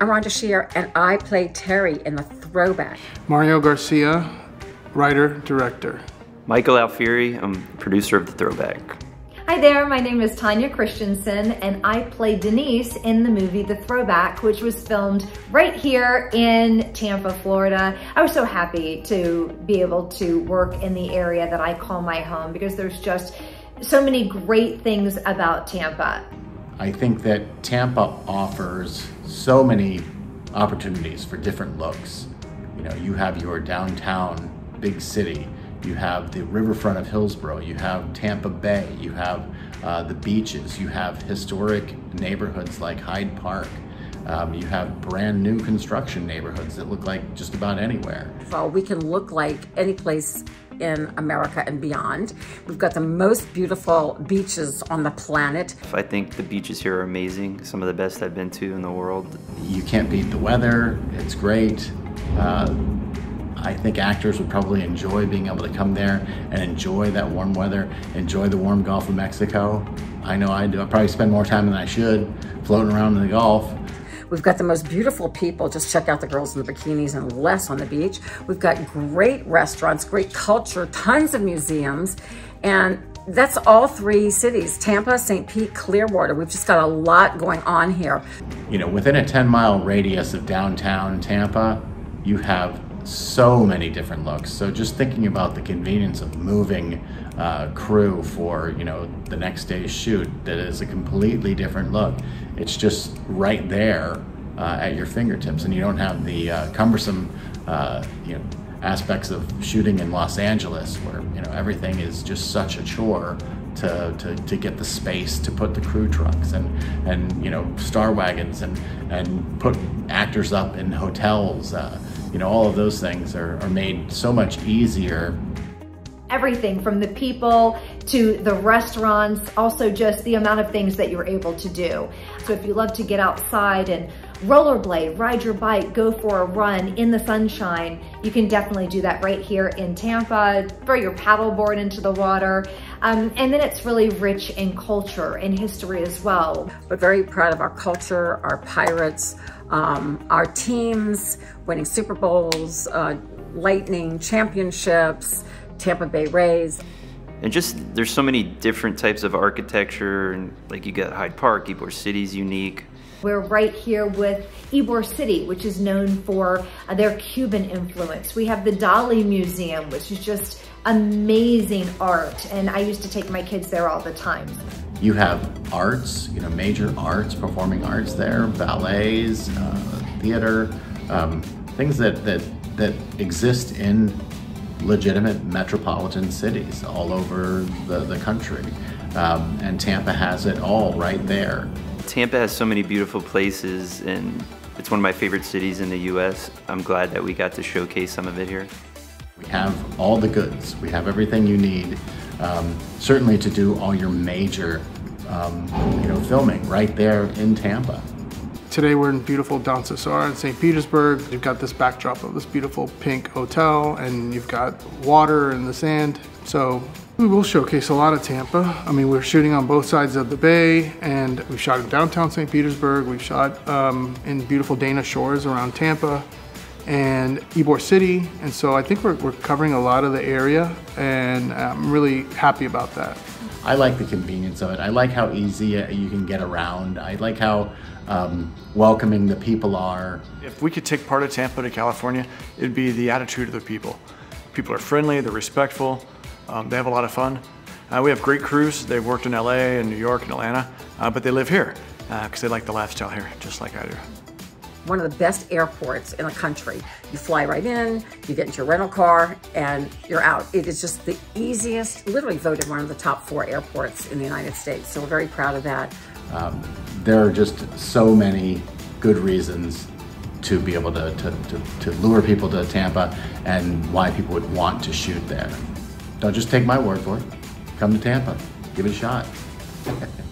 I'm Rhonda Shear, and I play Terry in The Throwback. Mario Garcia, writer, director. Michael Alfieri, I'm producer of The Throwback. Hi there, my name is Tanya Christensen and I play Denise in the movie The Throwback, which was filmed right here in Tampa, Florida. I was so happy to be able to work in the area that I call my home because there's just so many great things about Tampa. I think that Tampa offers so many opportunities for different looks. You know, you have your downtown big city, you have the riverfront of Hillsborough, you have Tampa Bay, you have uh, the beaches, you have historic neighborhoods like Hyde Park, um, you have brand new construction neighborhoods that look like just about anywhere. So we can look like any place in America and beyond. We've got the most beautiful beaches on the planet. I think the beaches here are amazing, some of the best I've been to in the world. You can't beat the weather, it's great. Uh, I think actors would probably enjoy being able to come there and enjoy that warm weather, enjoy the warm Gulf of Mexico. I know I do. I probably spend more time than I should floating around in the Gulf. We've got the most beautiful people. Just check out the girls in the bikinis and less on the beach. We've got great restaurants, great culture, tons of museums, and that's all three cities, Tampa, St. Pete, Clearwater. We've just got a lot going on here. You know, within a 10 mile radius of downtown Tampa, you have so many different looks. So just thinking about the convenience of moving uh, crew for you know the next day's shoot, that is a completely different look. It's just right there uh, at your fingertips, and you don't have the uh, cumbersome uh, you know aspects of shooting in Los Angeles, where you know everything is just such a chore. To, to, to get the space to put the crew trucks and and you know star wagons and and put actors up in hotels uh, you know, all of those things are, are made so much easier everything from the people to the restaurants, also just the amount of things that you're able to do. So if you love to get outside and rollerblade, ride your bike, go for a run in the sunshine, you can definitely do that right here in Tampa, throw your paddleboard into the water. Um, and then it's really rich in culture and history as well. We're very proud of our culture, our pirates, um, our teams winning Super Bowls, uh, Lightning championships, Tampa Bay Rays. And just there's so many different types of architecture, and like you got Hyde Park, Ybor City's unique. We're right here with Ybor City, which is known for uh, their Cuban influence. We have the Dali Museum, which is just amazing art, and I used to take my kids there all the time. You have arts, you know, major arts, performing arts there, ballets, uh, theater, um, things that, that, that exist in legitimate metropolitan cities all over the, the country. Um, and Tampa has it all right there. Tampa has so many beautiful places and it's one of my favorite cities in the U.S. I'm glad that we got to showcase some of it here. We have all the goods. We have everything you need, um, certainly to do all your major um, you know, filming right there in Tampa. Today we're in beautiful Don Cesar in St. Petersburg. You've got this backdrop of this beautiful pink hotel and you've got water and the sand. So we will showcase a lot of Tampa. I mean, we're shooting on both sides of the bay and we shot in downtown St. Petersburg. We've shot um, in beautiful Dana shores around Tampa and Ybor City. And so I think we're, we're covering a lot of the area and I'm really happy about that. I like the convenience of it. I like how easy you can get around. I like how um, welcoming the people are. If we could take part of Tampa to California, it'd be the attitude of the people. People are friendly, they're respectful, um, they have a lot of fun. Uh, we have great crews. They've worked in LA and New York and Atlanta, uh, but they live here because uh, they like the lifestyle here, just like I do one of the best airports in the country. You fly right in, you get into your rental car, and you're out. It is just the easiest, literally voted one of the top four airports in the United States. So we're very proud of that. Um, there are just so many good reasons to be able to, to, to, to lure people to Tampa and why people would want to shoot there. Don't just take my word for it. Come to Tampa. Give it a shot.